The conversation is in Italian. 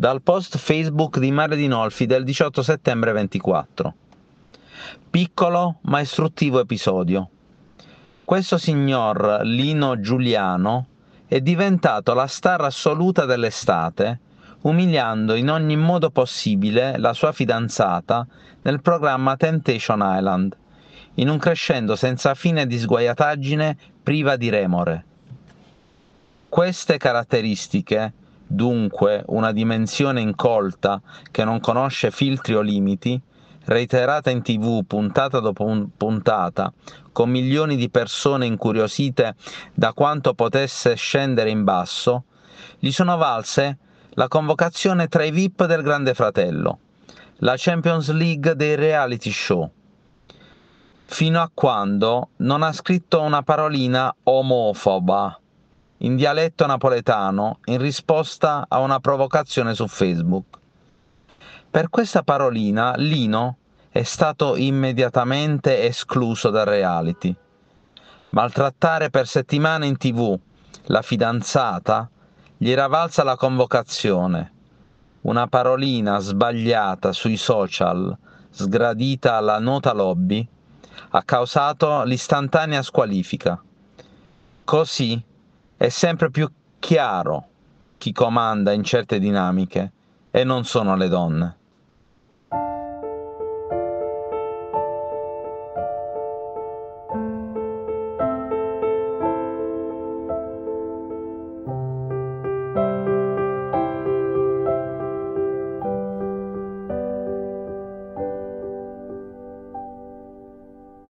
dal post Facebook di Mare Dinolfi del 18 settembre 24. Piccolo ma istruttivo episodio. Questo signor Lino Giuliano è diventato la star assoluta dell'estate, umiliando in ogni modo possibile la sua fidanzata nel programma Temptation Island, in un crescendo senza fine di sguaiataggine priva di remore. Queste caratteristiche, dunque una dimensione incolta che non conosce filtri o limiti, reiterata in tv puntata dopo puntata, con milioni di persone incuriosite da quanto potesse scendere in basso, gli sono valse la convocazione tra i VIP del Grande Fratello, la Champions League dei reality show, fino a quando non ha scritto una parolina omofoba in dialetto napoletano in risposta a una provocazione su Facebook. Per questa parolina Lino è stato immediatamente escluso dal reality. Maltrattare per settimane in tv la fidanzata gli era valsa la convocazione. Una parolina sbagliata sui social, sgradita alla nota lobby, ha causato l'istantanea squalifica. Così è sempre più chiaro chi comanda in certe dinamiche e non sono le donne.